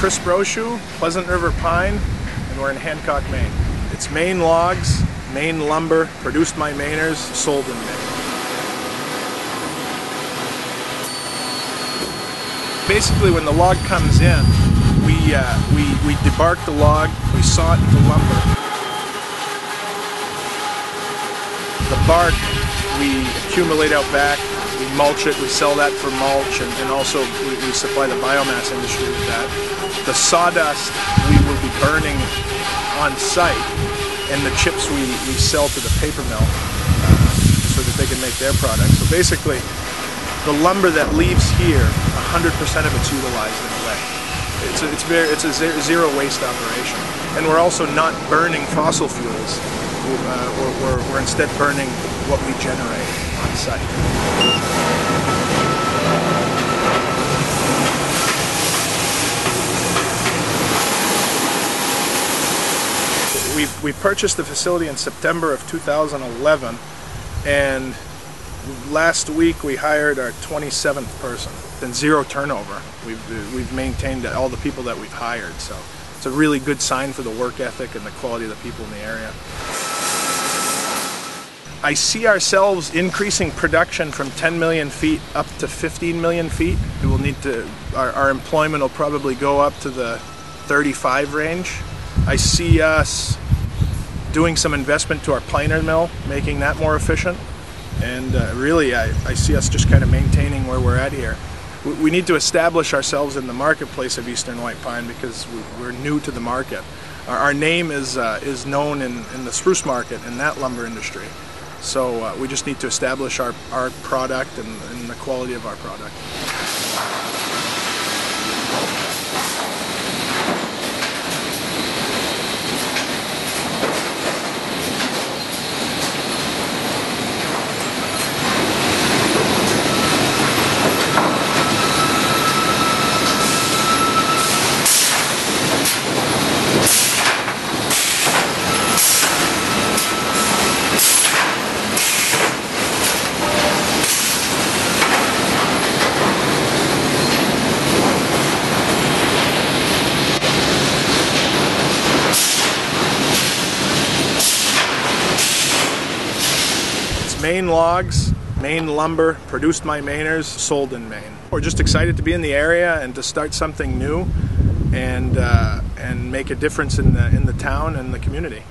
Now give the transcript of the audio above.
Chris Brochu, Pleasant River Pine, and we're in Hancock, Maine. It's Maine logs, Maine lumber, produced by Mainers, sold in Maine. Basically, when the log comes in, we, uh, we, we debark the log, we saw it into lumber. The bark we accumulate out back, we mulch it, we sell that for mulch, and, and also we, we, supply the biomass industry with that. The sawdust we will be burning on site, and the chips we, we sell to the paper mill uh, so that they can make their product. So basically, the lumber that leaves here, 100% of it's utilized in a way. It's a, it's, very, it's a zero waste operation. And we're also not burning fossil fuels. Uh, we're, we're, we're instead burning what we generate on site. We, purchased the facility in September of 2011 and last week we hired our 27th person. Been zero turnover. We've, we've maintained all the people that we've hired so it's a really good sign for the work ethic and the quality of the people in the area. I see ourselves increasing production from 10 million feet up to 15 million feet. We will need to, our, our employment will probably go up to the 35 range. I see us doing some investment to our planer mill, making that more efficient. And uh, really, I, I see us just kind of maintaining where we're at here. We, we need to establish ourselves in the marketplace of Eastern White Pine because we, are new to the market. Our, our name is, uh, is known in, in the spruce market, in that lumber industry. So uh, we just need to establish our, our product and, and the quality of our product. Maine logs, Maine lumber, produced by Mainers, sold in Maine. We're just excited to be in the area and to start something new and, uh, and make a difference in the, in the town and the community.